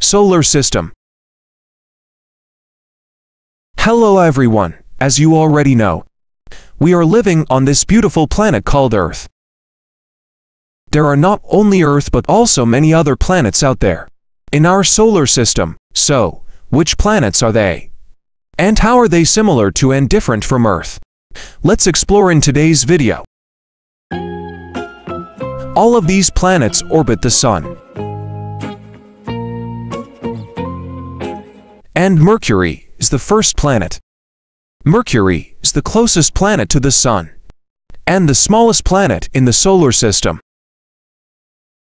Solar System Hello everyone, as you already know. We are living on this beautiful planet called Earth. There are not only Earth but also many other planets out there. In our solar system, so, which planets are they? And how are they similar to and different from Earth? Let's explore in today's video. All of these planets orbit the Sun. And Mercury is the first planet. Mercury is the closest planet to the Sun and the smallest planet in the solar system.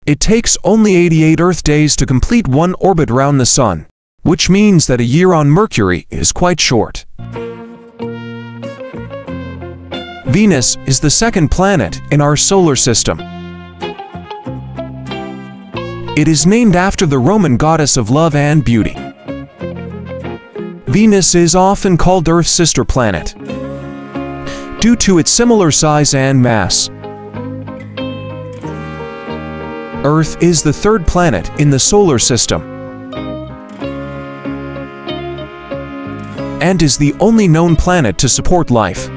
It takes only 88 Earth days to complete one orbit round the Sun, which means that a year on Mercury is quite short. Venus is the second planet in our solar system. It is named after the Roman goddess of love and beauty. Venus is often called Earth's sister planet due to its similar size and mass. Earth is the third planet in the solar system and is the only known planet to support life.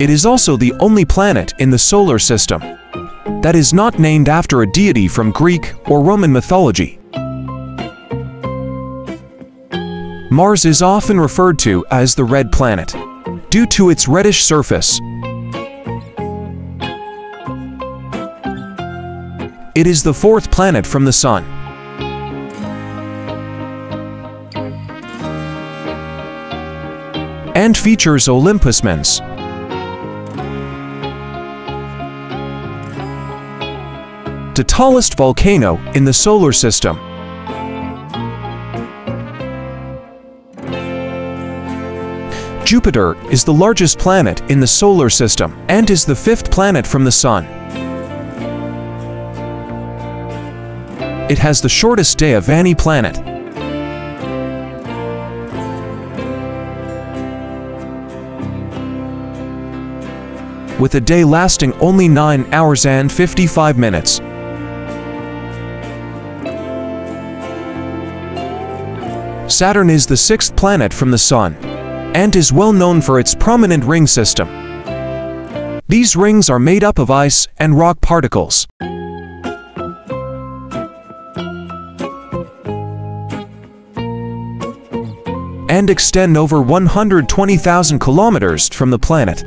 It is also the only planet in the solar system that is not named after a deity from Greek or Roman mythology. Mars is often referred to as the red planet due to its reddish surface. It is the fourth planet from the Sun. and features Olympus Mons. The tallest volcano in the solar system. Jupiter is the largest planet in the solar system and is the fifth planet from the Sun. It has the shortest day of any planet. with a day lasting only 9 hours and 55 minutes. Saturn is the sixth planet from the Sun, and is well known for its prominent ring system. These rings are made up of ice and rock particles. and extend over 120,000 kilometers from the planet.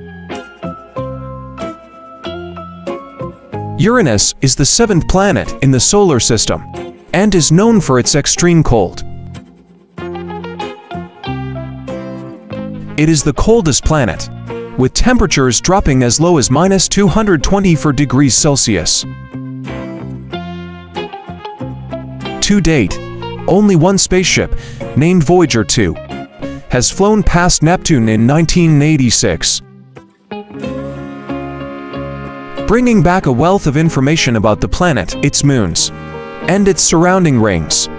Uranus is the seventh planet in the solar system and is known for its extreme cold. It is the coldest planet, with temperatures dropping as low as minus 224 degrees Celsius. To date, only one spaceship, named Voyager 2, has flown past Neptune in 1986, bringing back a wealth of information about the planet, its moons, and its surrounding rings.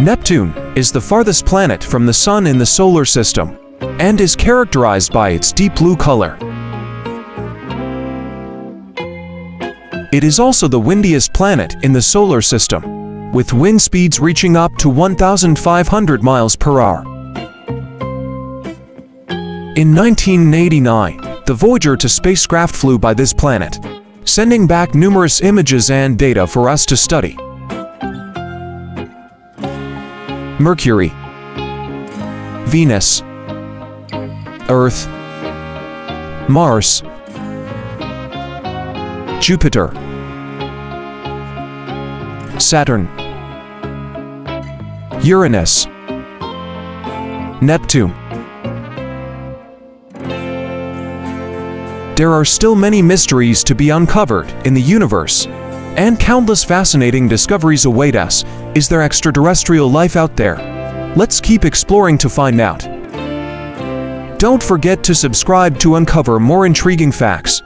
Neptune is the farthest planet from the Sun in the solar system and is characterized by its deep blue color. It is also the windiest planet in the solar system, with wind speeds reaching up to 1,500 miles per hour. In 1989, the Voyager 2 spacecraft flew by this planet, sending back numerous images and data for us to study. Mercury, Venus, Earth, Mars, Jupiter, Saturn, Uranus, Neptune. There are still many mysteries to be uncovered in the universe, and countless fascinating discoveries await us. Is there extraterrestrial life out there? Let's keep exploring to find out. Don't forget to subscribe to uncover more intriguing facts.